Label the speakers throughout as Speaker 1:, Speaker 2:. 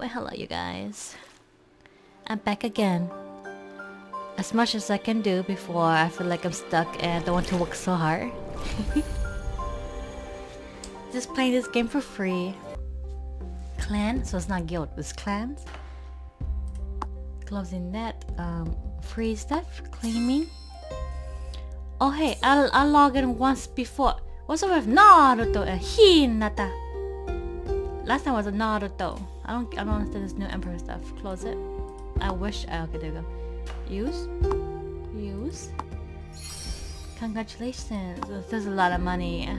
Speaker 1: Well, hello you guys. I'm back again. As much as I can do before I feel like I'm stuck and don't want to work so hard. Just playing this game for free. Clan, so it's not guild, it's clans. Closing that, um, free stuff, claiming. Oh hey, I'll, I'll log in once before. What's up with Naruto and Hinata? Last time was a Naruto. I don't I don't understand this new Emperor stuff. Close it. I wish I okay there we go. Use. Use. Congratulations. There's a lot of money.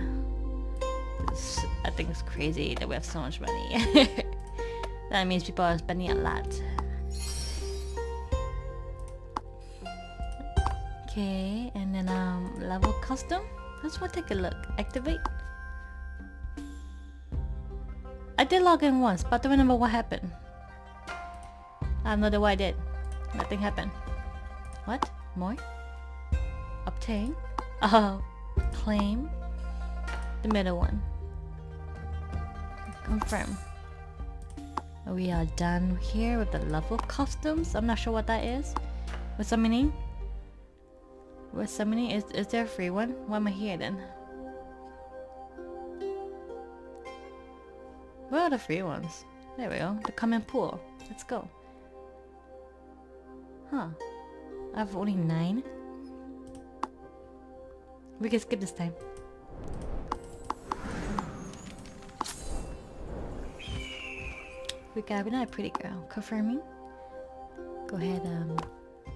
Speaker 1: It's, I think it's crazy that we have so much money. that means people are spending a lot. Okay, and then um level custom. Let's go take a look. Activate. Did log in once, but I don't remember what happened. I no idea what I did. Nothing happened. What? More? Obtain? Oh. Claim. The middle one. Confirm. We are done here with the level customs. I'm not sure what that is. What's summoning? What's summoning? Is, is there a free one? Why am I here then? Where are the free ones? There we go. The common pool. Let's go. Huh. I have only nine. We can skip this time. We got another pretty girl. Confirming. Go ahead um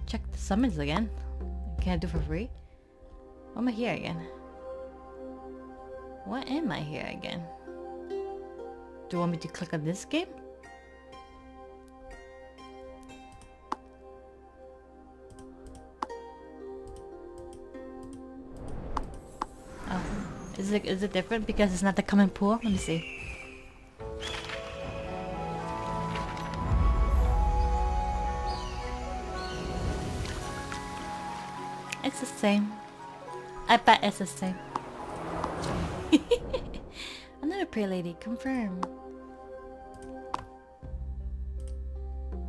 Speaker 1: check the summons again. Can I do for free? Why am I here again? Why am I here again? Do you want me to click on this game? Oh, is it is it different because it's not the common pool? Let me see. It's the same. I bet it's the same. Another pretty lady, confirm.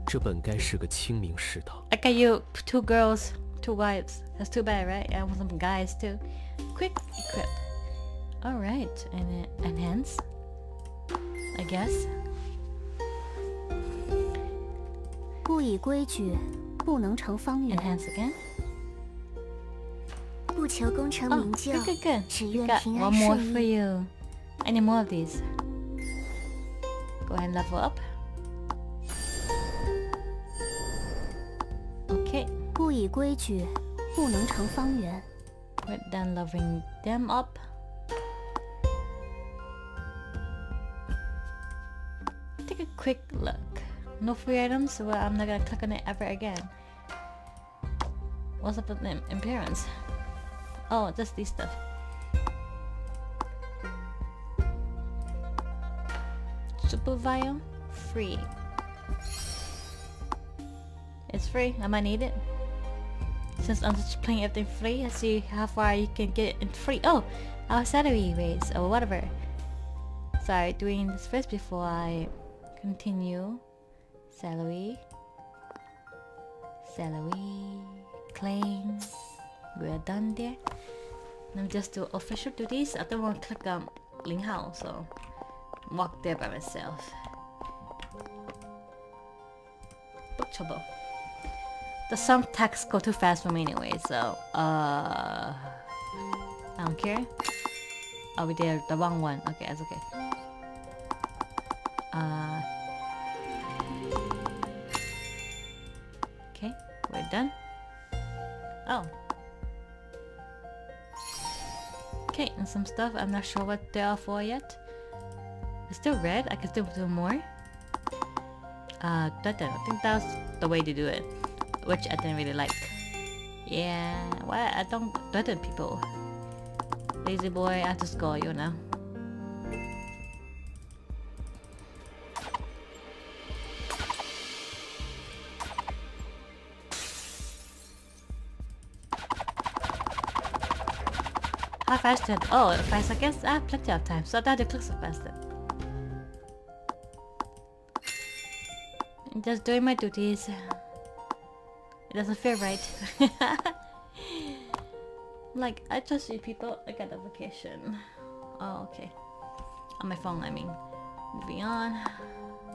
Speaker 2: 这本该是个清明世道。
Speaker 1: I got you two girls, two wives. That's too bad, right? I want some guys too. Quick equip. Alright, and then enhance. I guess.
Speaker 3: 不以规矩，不能成方圆；
Speaker 1: Enhance again.
Speaker 3: 不求功成
Speaker 1: Oh,
Speaker 3: 名就，
Speaker 1: good, good, good.
Speaker 3: 只
Speaker 1: You
Speaker 3: 愿
Speaker 1: got
Speaker 3: 平
Speaker 1: one
Speaker 3: 安
Speaker 1: more
Speaker 3: 顺
Speaker 1: for
Speaker 3: 意。
Speaker 1: you. I need more of these. Go ahead and level up. Okay,
Speaker 3: 不以规矩，不能成方圆；
Speaker 1: we're done leveling them up. Take a quick look. No free items, so I'm not gonna click on it ever again. What's up with the appearance? Oh, just this stuff. Super Vial? Free. It's free. I might need it. Since I'm just playing everything free, let's see how far you can get it free. Oh! Our salary raise or whatever. Sorry, doing this first before I continue. Salary. Salary. Claim. We're done there. Let me just do official duties. I don't want to click on Ling Hao, so walk there by myself. Book trouble. The some texts go too fast for me anyway, so uh I don't care. Are we there? The wrong one. Okay, that's okay. Uh Okay, we're done. Oh. Okay, and some stuff I'm not sure what they are for yet. It's still red, I can still do more. Uh, that, I think that's the way to do it. Which I didn't really like. Yeah, why I don't threaten people. Lazy boy, I just score you now. How fast did Oh, five seconds? I have plenty of time, so I thought it click so fast Just doing my duties. It doesn't feel right. like, I trust you people. I got a vacation. Oh, okay. On my phone, I mean. Moving on.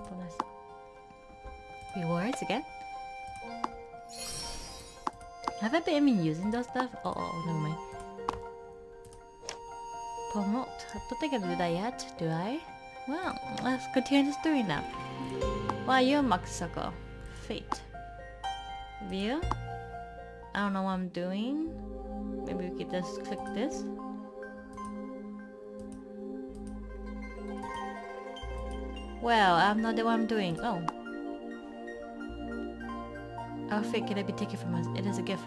Speaker 1: Bonus. Rewards again? Have I been using those stuff? Oh, oh, never mind. Promote. I don't think I do that yet, do I? Well, let's continue this doing that. Why you Maxako? Fate. View? I don't know what I'm doing. Maybe we could just click this. Well, I'm not the one I'm doing. Oh. Our fate can be taken from us. It is a gift.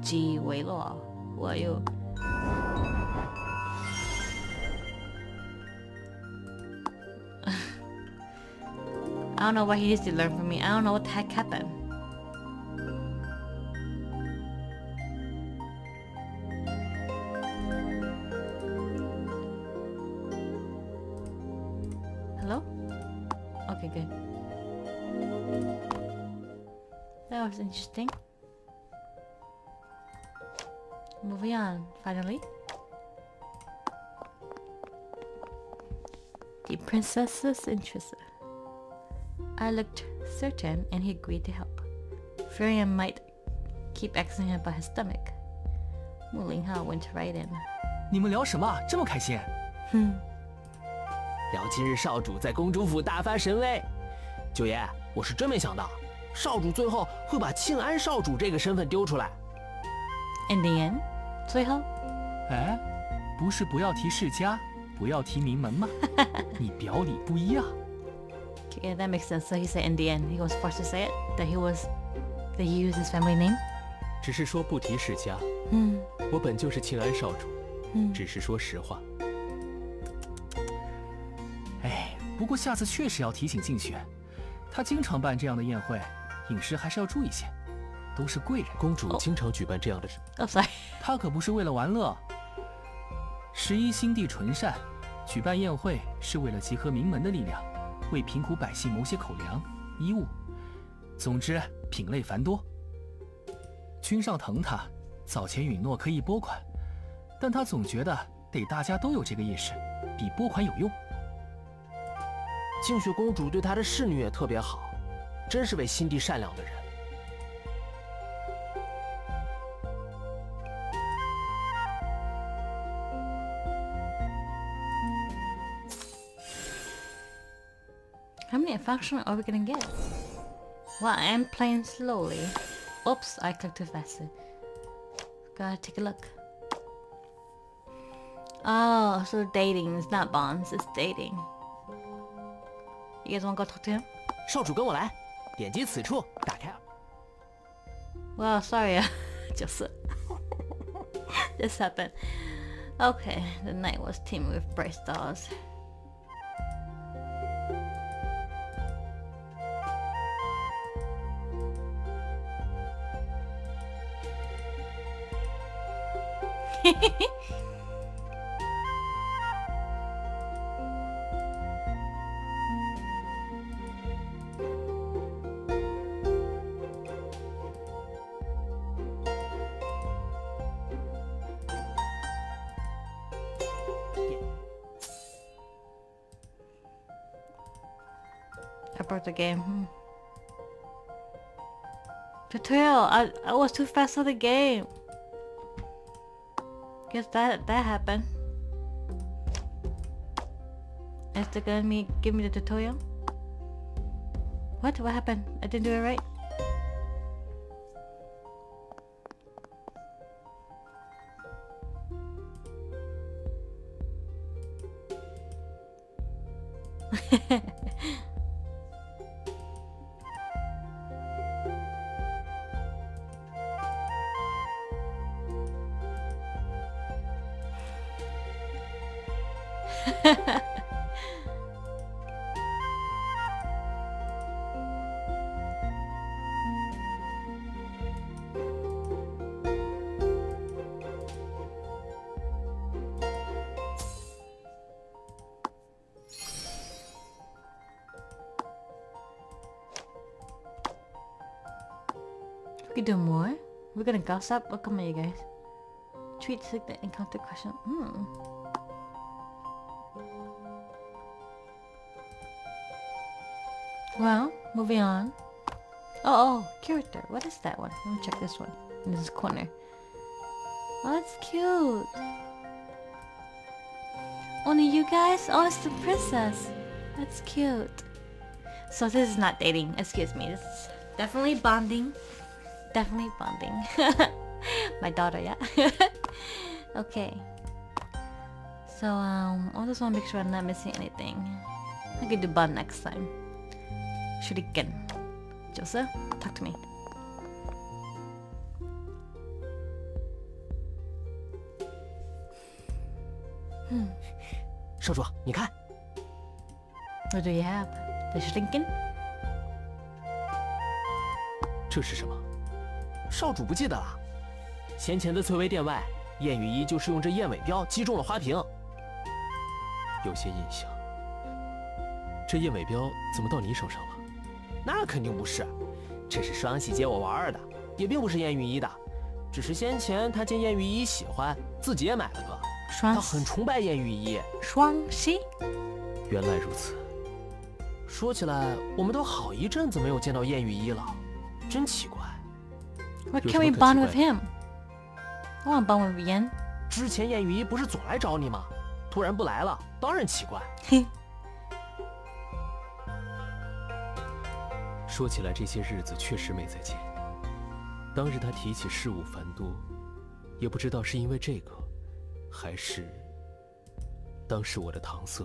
Speaker 1: Gee, Wei Luo. Who are you? I don't know what he needs to learn from me. I don't know what the heck happened. Hello? Okay, good. That was interesting. Moving on, finally. The princess's interest. I looked certain and he agreed to help. Fearing I might keep asking him about his stomach. Mu Linghao went right in.
Speaker 4: 你们聊什么？这么开心
Speaker 1: ？Hmm.
Speaker 2: 聊今日少主在公主府大发神威。九爷，我是真没想到，少主最后会把庆安少主这个身份丢出来。
Speaker 1: In the end, 最后
Speaker 4: 哎，不是不要提世家，不要提名门吗？你表里不一啊！
Speaker 1: Yeah, that makes sense. So he said in the end, he was forced to say it that he was that he used his family name.
Speaker 2: 只是说不提世家。
Speaker 1: 嗯。
Speaker 2: 我本就是秦安少主。
Speaker 1: 嗯。
Speaker 2: 只是说实话。
Speaker 4: 哎，不过下次确实要提醒静雪，她经常办这样的宴会，饮食还是要注意些。都是贵人，
Speaker 2: 公主经常举办这样的事。
Speaker 1: 哦、oh. sorry。
Speaker 4: 她可不是为了玩乐。十一心地纯善，举办宴会是为了集合名门的力量。为贫苦百姓谋些口粮、衣物，总之品类繁多。君上疼她，早前允诺可以拨款，但她总觉得得大家都有这个意识，比拨款有用。
Speaker 2: 静雪公主对她的侍女也特别好，真是位心地善良的人。
Speaker 1: How many functional are we gonna get? Well, I'm playing slowly. Oops, I clicked too fast. Gotta take a look. Oh, so dating is not bonds, it's dating. You guys wanna go talk to him?
Speaker 2: 少主跟我来，点击此处打开。
Speaker 1: Well, sorry, just this happened. Okay, the night was teamed with bright stars. Broke the game. Hmm. Tutorial, I, I was too fast on the game. Guess that that happened. Is they me give me the tutorial? What? What happened? I didn't do it right? We could do more. We're gonna gossip. Look at me, you guys. Tweet click the encounter question. Hmm. Well, moving on. Oh, oh, character. What is that one? Let me check this one. In this corner. Oh, that's cute. Only you guys? Oh, it's the princess. That's cute. So this is not dating. Excuse me. This is definitely bonding. Definitely bonding. My daughter, yeah. okay. So, um, I just want to make sure I'm not missing anything. I could do bond next time. Shuriken. Joseph, talk to me.
Speaker 2: 少主，你看，
Speaker 1: What do you have? The Shuriken?
Speaker 2: 这是什么？ 少主不记得了？先前的翠微殿外，燕羽衣就是用这燕尾镖击中了花瓶。有些印象。这燕尾镖怎么到你手上了？那肯定不是，这是双喜借我玩儿的，也并不是燕羽衣的，只是先前他见燕羽衣喜欢，自己也买了个。他很崇拜燕羽衣。
Speaker 1: 双喜？
Speaker 2: 原来如此。说起来，我们都好一阵子没有见到燕羽衣了，真奇怪。
Speaker 1: What can we bond
Speaker 2: 怪
Speaker 1: with him? I want bond with Yan.
Speaker 2: 之前燕羽衣不是总来找你吗？突然不来了，当然奇怪。说起来，这些日子确实没再见。当日他提起事务繁多，也不知道是因为这个，还是当时我的搪塞，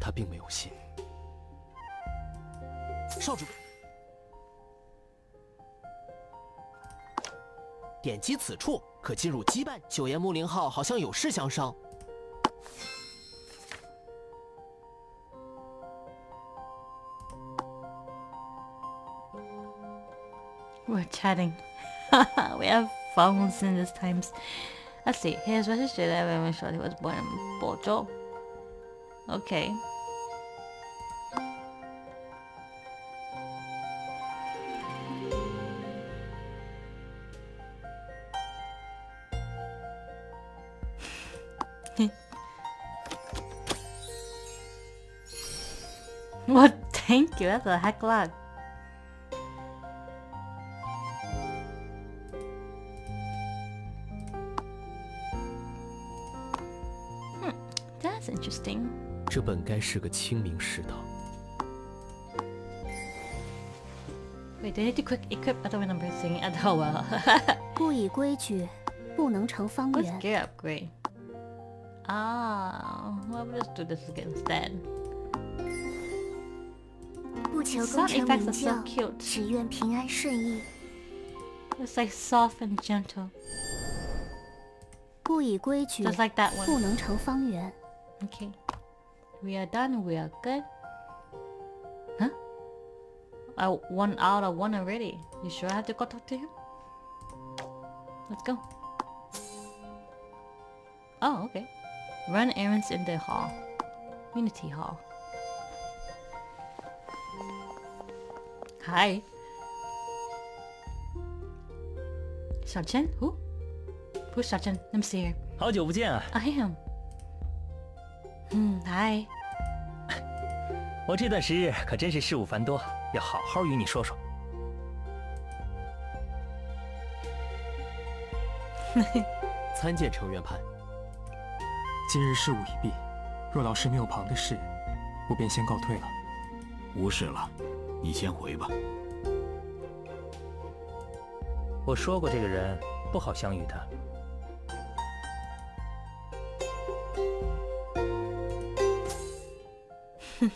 Speaker 2: 他并没有信。少主，点击此处可进入羁绊。九岩木灵号好像有事相商。
Speaker 1: We're chatting. we have phones in these times. Let's see. Here's what history that everyone showed he was born in Bojo. Okay. Thank you. That's a heck lot. That's interesting.
Speaker 2: 这本该是个清明世道。
Speaker 1: Wait, do I need to quick equip? I don't remember singing at all well.
Speaker 3: 不以规矩，不能成方
Speaker 1: What's
Speaker 3: 圆。
Speaker 1: gear upgrade? Ah, well, we'll just do this again instead.
Speaker 3: 不求
Speaker 1: Sound
Speaker 3: 功成
Speaker 1: effects
Speaker 3: 名
Speaker 1: are so
Speaker 3: 将，
Speaker 1: cute.
Speaker 3: 只愿平安顺意。
Speaker 1: It's like soft and gentle,
Speaker 3: 不以规矩，
Speaker 1: just like that
Speaker 3: 不
Speaker 1: one.
Speaker 3: 能成方圆。
Speaker 1: Okay, we are done. We are good. Huh? I one out of one already. You sure I have to go talk to him? Let's go. Oh, okay. Run errands in the hall. Unity hall. Hi. Xiaochen? Who? Who's Xiaochen? Let me see her.
Speaker 4: 好久不见啊
Speaker 1: ！I am. Hmm, hi.
Speaker 4: 我这段时日可真是事务繁多，要好好与你说说。
Speaker 2: 参见程元判。
Speaker 5: 今日事务已毕，若老师没有旁的事，我便先告退了。
Speaker 6: 无事了，你先回吧。
Speaker 4: 我说过这个人不好相遇的。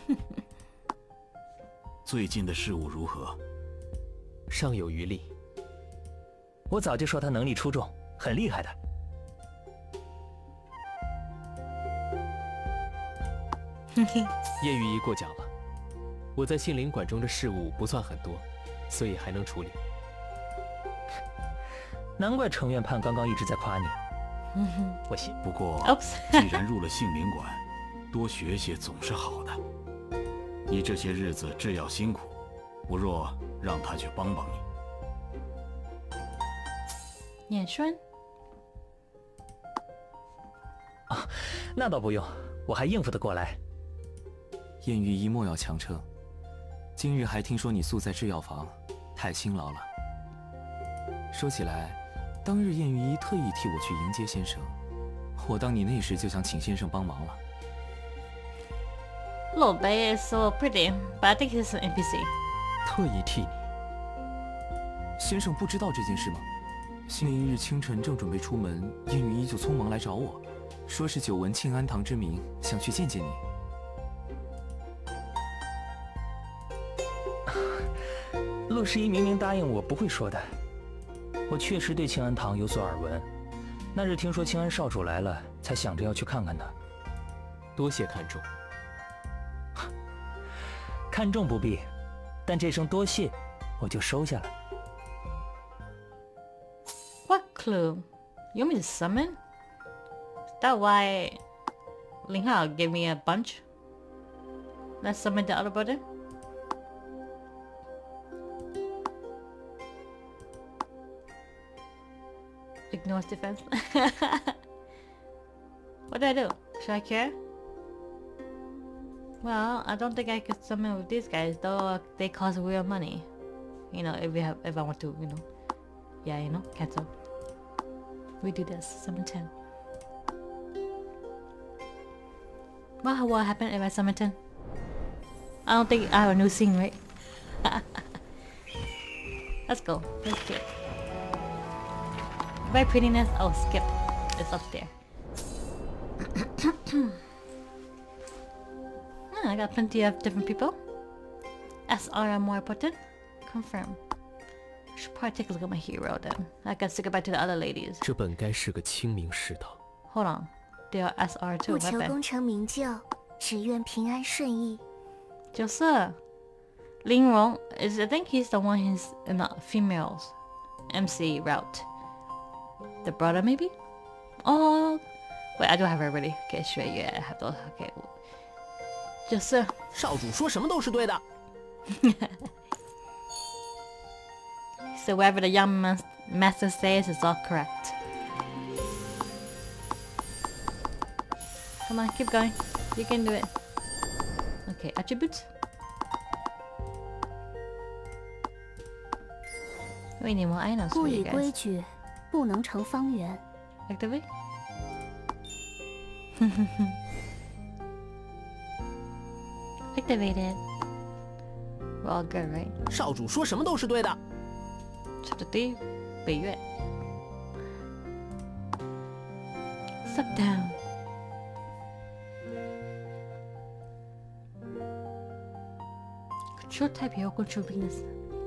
Speaker 6: 最近的事务如何？
Speaker 2: 尚有余力。
Speaker 4: 我早就说他能力出众，很厉害的。
Speaker 2: 叶御医过奖了。我在杏林馆中的事务不算很多，所以还能处理。
Speaker 4: 难怪程院判刚刚一直在夸你
Speaker 1: ，Mhm.
Speaker 4: 我信。
Speaker 6: 不过，既然入了杏林馆，多学些总是好的。你这些日子制药辛苦，不若让他去帮帮你。
Speaker 1: 念顺。
Speaker 4: 那倒不用，我还应付得过来。
Speaker 5: 燕玉一莫要强撑，今日还听说你宿在制药房，太辛劳了。说起来，当日燕玉一特意替我去迎接先生，我当你那时就想请先生帮忙了。
Speaker 1: Little Bay is so pretty, but I think he's an NPC.
Speaker 2: 特意替你。
Speaker 5: 先生不知道这件事吗？那一日清晨正准备出门，燕玉一就匆忙来找我，说是久闻庆安堂之名，想去见见你。
Speaker 4: 陆十一明明答应我不会说的。我确实对庆安堂有所耳闻，那日听说庆安少主来了，才想着要去看看他。
Speaker 2: 多谢看重。
Speaker 4: 看重不必，但这声多谢，我就收下了。
Speaker 1: What clue? You me to summon? Is that why Ling Hao gave me a bunch? Let's summon the other brother. Ignores defense. what do I do? Should I care? Well, I don't think I could summon with these guys, though they cost real money. You know, if we have, if I want to, you know. Yeah, you know, cancel. We do this. 710. What will happen if I summon 10? I don't think I have a new scene, right? Let's go. Let's skip. By prettiness, oh skip. It's up there. Ah, I got plenty of different people. SR are more important. Confirm. Should probably take a look at my hero then. I can say goodbye to the other ladies.
Speaker 2: 这本该是个清明世道。
Speaker 1: Hold on. They are SR
Speaker 3: 不
Speaker 1: too. My
Speaker 3: 求
Speaker 1: bad.
Speaker 3: 功成名就，只愿平安顺意。
Speaker 1: 就是Ling Rong is I think he's the one who's in the females MC route. The brother maybe? Oh wait, I don't have it ready. Okay, sure, yeah, I have those. Okay. 就是
Speaker 2: 少主说什么都是对的。
Speaker 1: so whatever the young mas- master says is all correct. Come on, keep going. You can do it. Okay, attributes. We need more items
Speaker 3: 不
Speaker 1: for
Speaker 3: 以
Speaker 1: you
Speaker 3: 规
Speaker 1: guys.
Speaker 3: 矩，不能成方圆。
Speaker 1: Activate. Activated. We're all good, right?
Speaker 2: 少主说什么都是对的。
Speaker 1: Chapter 3, 北岳. Step down. Control type hero control weakness.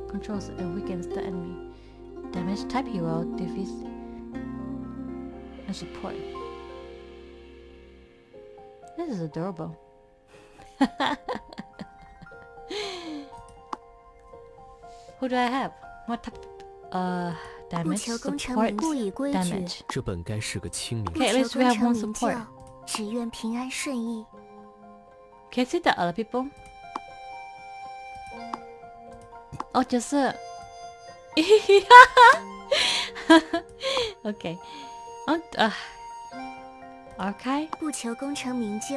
Speaker 1: Controls and weakens the enemy. Damage type hero defeats and support. This is adorable. Who do I have? What type? Uh,
Speaker 3: 不
Speaker 1: damage,
Speaker 3: 求功成
Speaker 1: support,
Speaker 3: 名，不以规矩，
Speaker 1: damage.
Speaker 2: 这本该是个清明。
Speaker 3: 不
Speaker 1: Okay, at
Speaker 3: 求
Speaker 1: least we
Speaker 3: 功
Speaker 1: have
Speaker 3: 成
Speaker 1: one
Speaker 3: 名就
Speaker 1: support.，
Speaker 3: 只愿平安顺意。
Speaker 1: Can you see the other people? Oh, 就是。 okay. Oh, uh, archive
Speaker 3: 不求功成名就，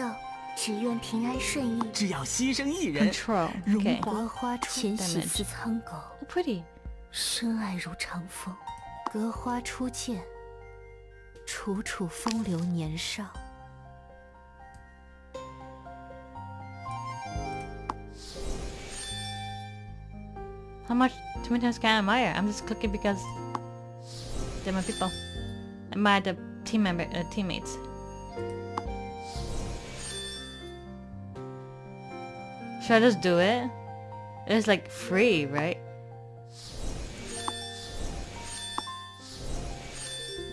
Speaker 3: 只愿平安顺意。
Speaker 4: 只要牺牲一人
Speaker 1: ，control.
Speaker 4: 荣
Speaker 1: Okay.
Speaker 4: 华
Speaker 3: 荷花初
Speaker 1: 千
Speaker 3: 喜似苍狗
Speaker 1: ，Oh, pretty.
Speaker 3: 深爱如长风。隔花初见，楚楚风流年少。
Speaker 1: How much? Times can I admire? I'm just clicking because they're my people. I admire the team member, uh, teammates. Should I just do it? It's like free, right?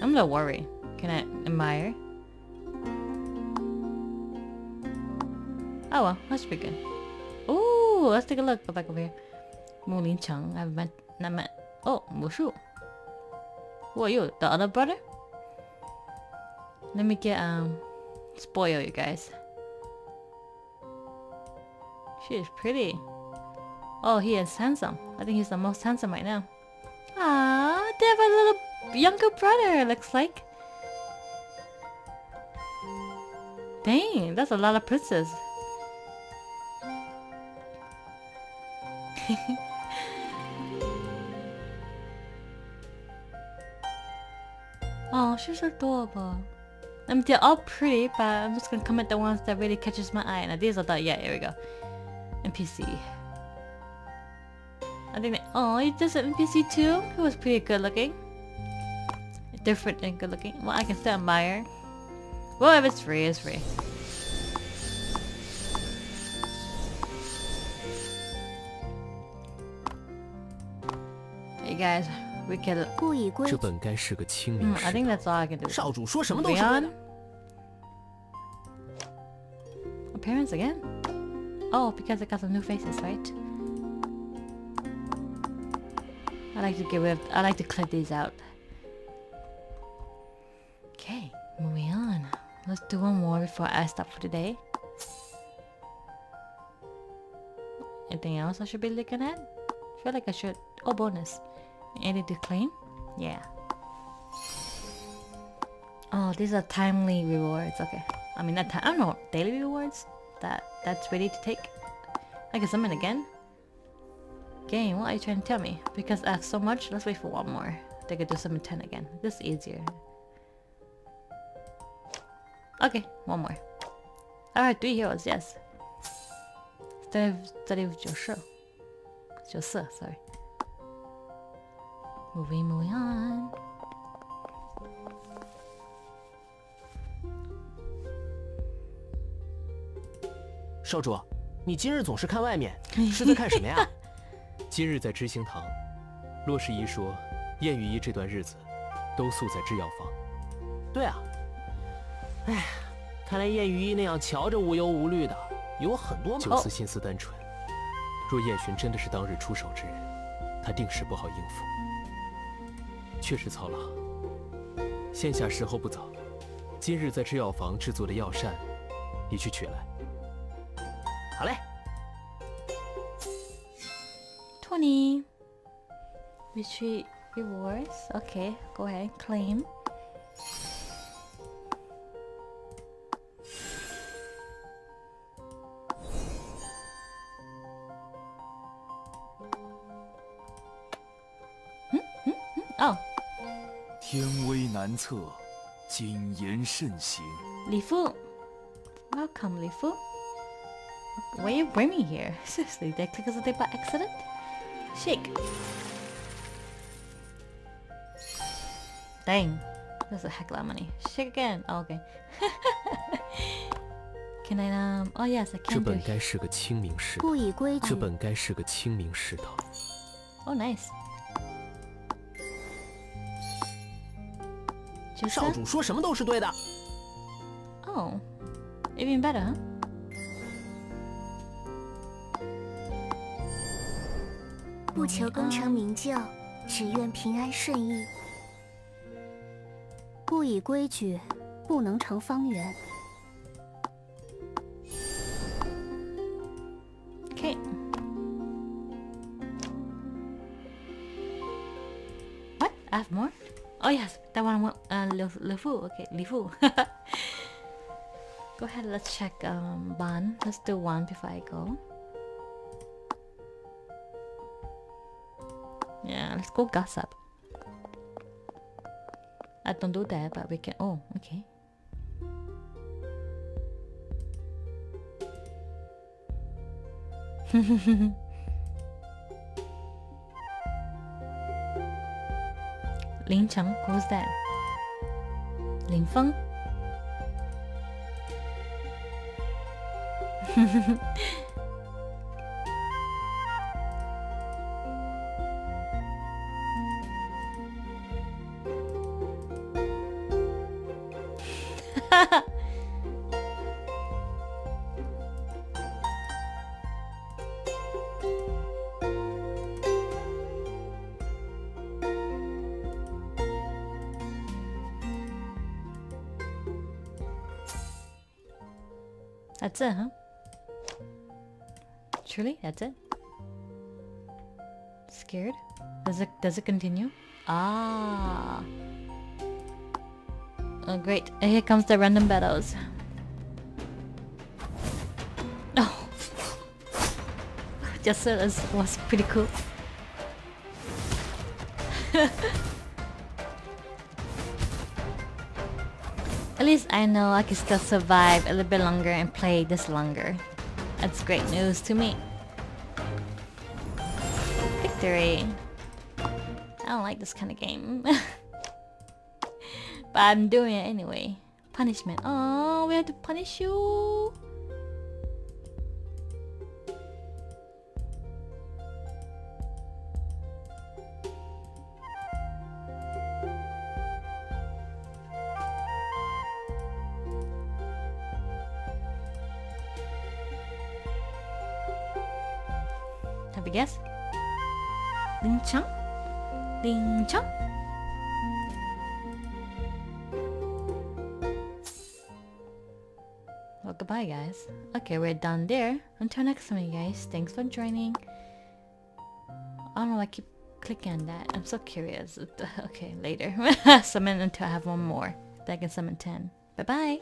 Speaker 1: I'm gonna worry. Can I admire? Oh well, that should be good. Ooh, let's take a look. Go back over here. Mu Lin Cheng, I've met, not met. Oh, Mushu. Who are you? The other brother? Let me get, um, spoil you guys. She is pretty. Oh, he is handsome. I think he's the most handsome right now. Ah, they have a little younger brother, looks like. Dang, that's a lot of princes. oh, she's adorable. I mean, they're all pretty, but I'm just gonna comment the ones that really catches my eye. Now these are the, yeah, here we go. NPC. I think, that, oh, he does an NPC too? He was pretty good looking. Different and good looking. Well, I can by her. Well, if it's free, it's free. Hey guys, we can...
Speaker 3: 不以归
Speaker 2: 这本该是个清明
Speaker 1: Hmm,
Speaker 2: 时
Speaker 1: I think
Speaker 2: 道。
Speaker 1: that's all I can do.
Speaker 2: 少主说什么都是对
Speaker 1: Beyond
Speaker 2: 的。
Speaker 1: appearance again? Oh, because it got some new faces, right? I like to get rid of, I like to clear these out. Okay, moving on. Let's do one more before I stop for today. Anything else I should be looking at? I feel like I should. Oh, bonus. Anything to claim? Yeah. Oh, these are timely rewards. Okay. I mean, not time. I don't know. Daily rewards? That That's ready to take? I can summon again? Game, what are you trying to tell me? Because I have so much, let's wait for one more. They could do summon 10 again. This is easier. Okay, one more. Alright, three heroes, yes. Instead of, instead of 九十九四, sorry. Moving, moving on.
Speaker 2: 少主，你今日总是看外面，是在看什么呀？今日在知行堂，洛世仪说，燕羽衣这段日子都宿在制药房。对啊，哎，看来燕羽衣那样瞧着无忧无虑的，有很多九思心思单纯。若燕洵真的是当日出手之人，他定是不好应付。确实操劳，现下时候不早，今日在制药房制作的药膳，你去取来。好嘞。
Speaker 1: 20. Retreat rewards. Okay, go ahead, claim.
Speaker 6: 威难测，谨言慎行。
Speaker 1: 李父 Welcome, Li Fu. Why you bring me here? Seriously, did I click something by accident? Shake. Dang. That's a heck of a lot of money. Shake again. Oh, okay. can I um oh yes I
Speaker 2: 这
Speaker 1: can do
Speaker 2: 本该是个清明世道，
Speaker 3: 不以规矩
Speaker 2: 这，本该是个清明世道。
Speaker 1: Oh nice.
Speaker 2: 少主说什么都是对的。
Speaker 1: Oh, even better.
Speaker 3: 不求功成名就，只愿平安顺意。不以规矩，不能成方圆。
Speaker 1: Okay. What? I have more. Oh yes, that one went uh Le, Le Fu. Okay, Li Fu. go ahead, let's check um Ban. Let's do one before I go. Yeah, let's go gossip. I don't do that, but we can. Oh, okay. 凌晨 good time 林峰哼哼哼 That's it, huh? Truly, that's it. Scared? Does it does it continue? Ah. Oh great. Here comes the random battles. Oh. Just uh, was, was pretty cool. At least I know I can still survive a little bit longer and play this longer. That's great news to me. Victory. I don't like this kind of game. but I'm doing it anyway. Punishment. Oh, we have to punish you. Goodbye, guys. Okay, we're done there. Until next time, guys. Thanks for joining. I don't know, I keep clicking on that. I'm so curious. Okay, later. summon until I have one more. Then I can summon 10. Bye-bye.